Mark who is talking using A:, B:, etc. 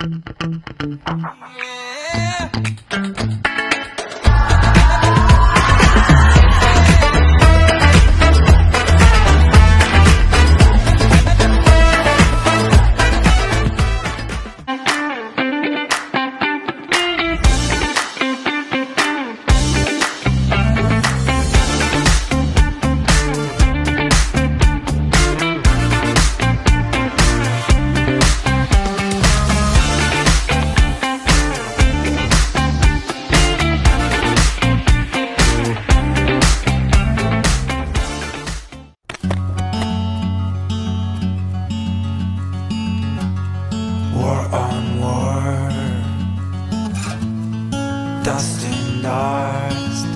A: Yeah. war on war, dust and dust.